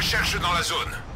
Recherche dans la zone.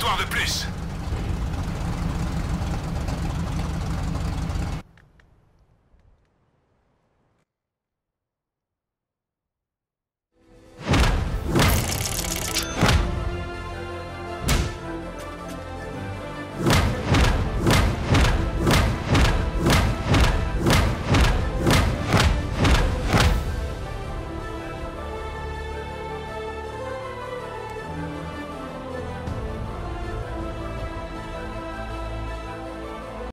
victoire de plus.